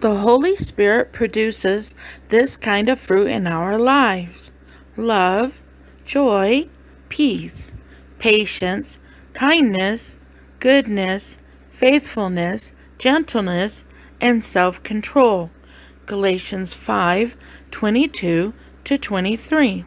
The Holy Spirit produces this kind of fruit in our lives love, joy, peace, patience, kindness, goodness, faithfulness, gentleness, and self control. Galatians 5 22 to 23.